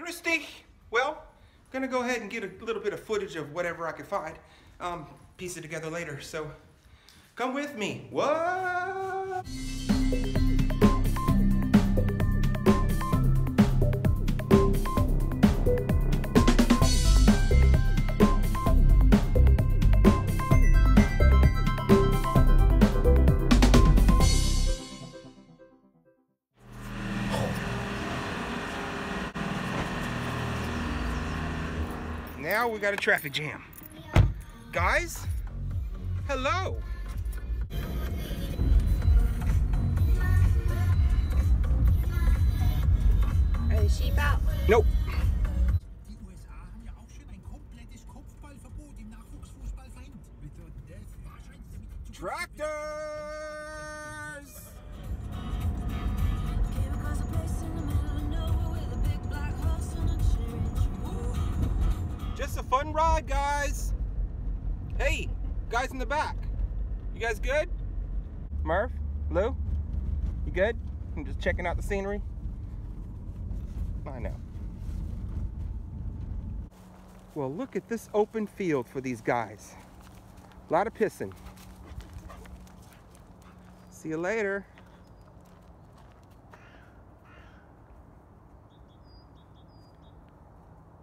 Christy, well, I'm gonna go ahead and get a little bit of footage of whatever I can find. Um, piece it together later, so come with me. What? Now we got a traffic jam. Guys, hello. Are the sheep out? Nope. Die Just a fun ride, guys. Hey, guys in the back. You guys good? Murph? Lou? You good? I'm just checking out the scenery. I know. Well, look at this open field for these guys. A lot of pissing. See you later.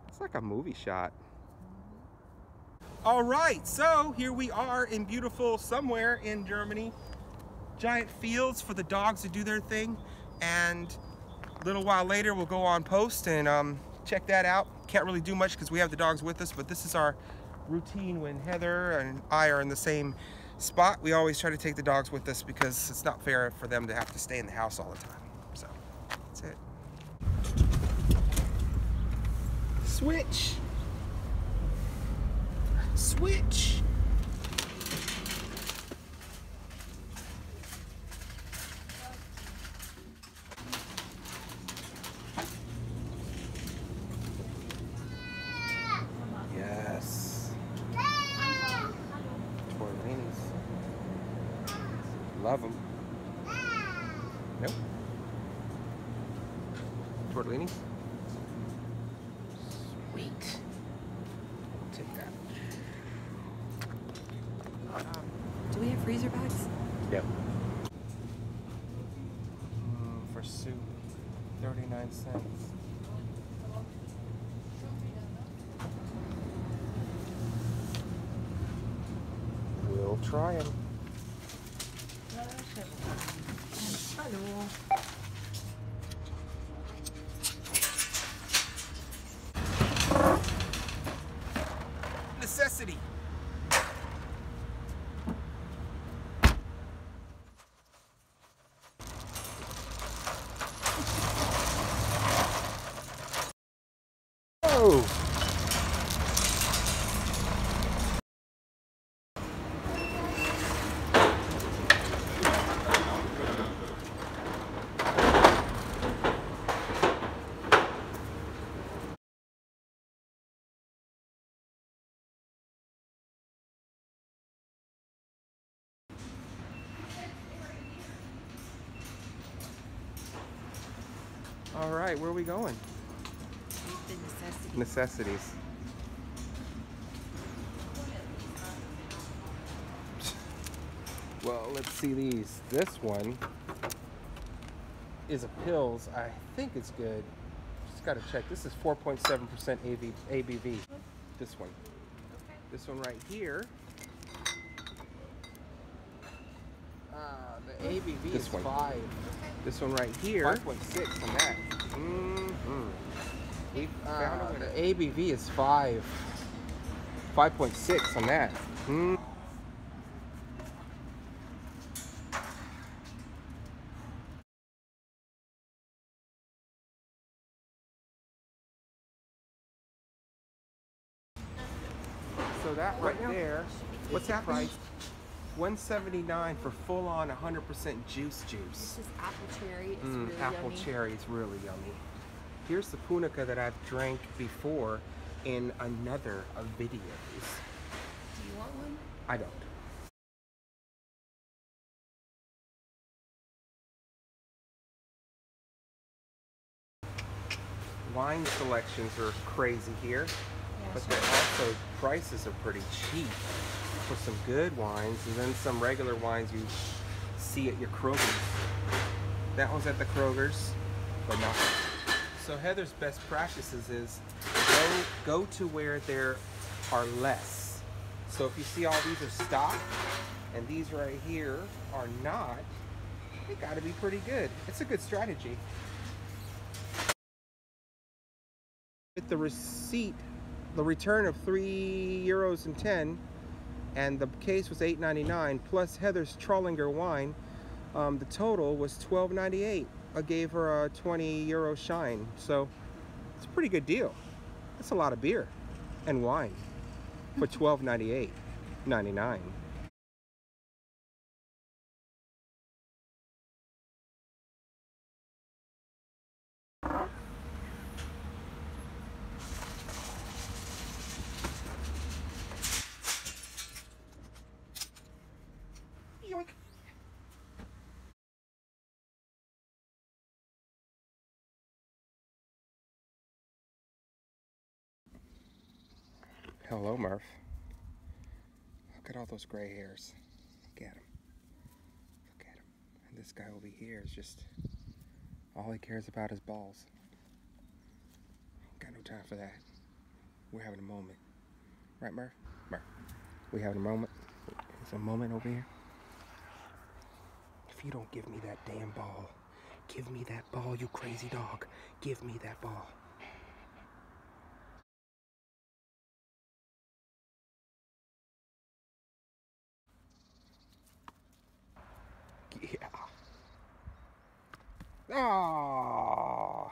It's like a movie shot. All right, so here we are in beautiful somewhere in Germany. Giant fields for the dogs to do their thing. And a little while later, we'll go on post and um, check that out. Can't really do much because we have the dogs with us, but this is our routine when Heather and I are in the same spot. We always try to take the dogs with us because it's not fair for them to have to stay in the house all the time. So, that's it. Switch. Switch. Yes. Tortellinis. Love them. Nope. Tortellinis. Sweet. Take that. Do we have freezer bags? Yep. Mm, for soup, 39 cents. We'll try them. Hallo. Necessity. Oh. All right, where are we going? The necessity. Necessities. Well, let's see these. This one is a Pils. I think it's good. Just gotta check. This is 4.7% AV, ABV. This one. This one right here. Uh, the ABV This is one. five. This one right here. 5.6 on that. Mm-hmm. We found Uh, the ABV is five. 5.6 on that. Mm. So that right now, there, what's that price? Price? 179 for full on 100% juice juice. This is apple cherry. It's Mm, really apple yummy. cherry is really yummy. Here's the punica that I've drank before in another of videos. Do you want one? I don't. wine selections are crazy here, Yeah, but sure. they're also prices are pretty cheap for some good wines, and then some regular wines you see at your Kroger's. That one's at the Kroger's, but not. So Heather's best practices is go go to where there are less. So if you see all these are stock, and these right here are not, they got to be pretty good. It's a good strategy. With the receipt, the return of three euros and ten, and the case was 8.99 plus Heather's Trollinger wine. Um, the total was 12.98. I gave her a 20 euro Schein, so it's a pretty good deal. That's a lot of beer and wine for 12.98, 99. Hello, Murph. Look at all those gray hairs. Look at him. Look at him. And this guy over here is just all he cares about is balls. Got no time for that. We're having a moment. Right, Murph? Murph. We having a moment. It's a moment over here. If you don't give me that damn ball, give me that ball, you crazy dog. Give me that ball. Yeah. Ah.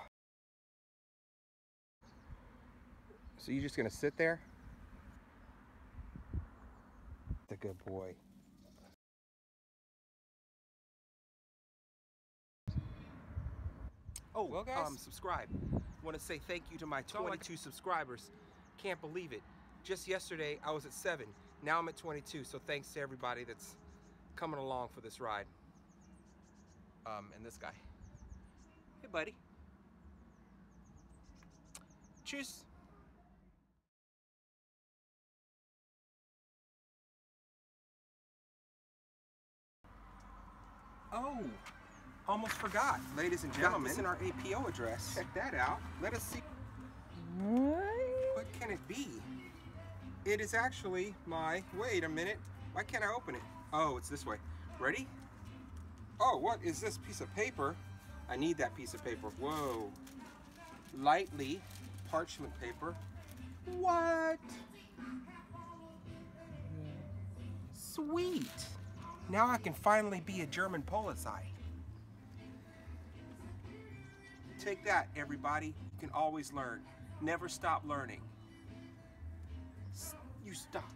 So you're just gonna sit there? The good boy. Oh, Well, guys. um, subscribe. Want to say thank you to my all I 22 subscribers. Can't believe it. Just yesterday, I was at seven. Now I'm at 22. So thanks to everybody that's coming along for this ride. Um, and this guy. Hey, buddy. Tschüss. Oh, almost forgot. Ladies and gentlemen, in our APO address. Check that out. Let us see. What? What can it be? It is actually my. Wait a minute. Why can't I open it? Oh, it's this way. Ready? Oh, what is this piece of paper? I need that piece of paper. Whoa. Lightly parchment paper. What? Sweet. Now I can finally be a German Polizei. Take that, everybody. You can always learn. Never stop learning. You stop.